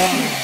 Yeah.